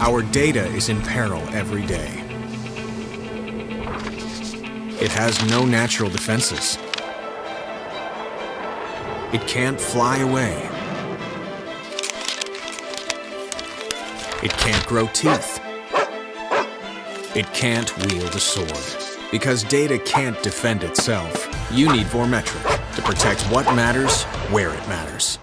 Our data is in peril every day. It has no natural defenses. It can't fly away. It can't grow teeth. It can't wield a sword. Because data can't defend itself, you need Vormetric to protect what matters where it matters.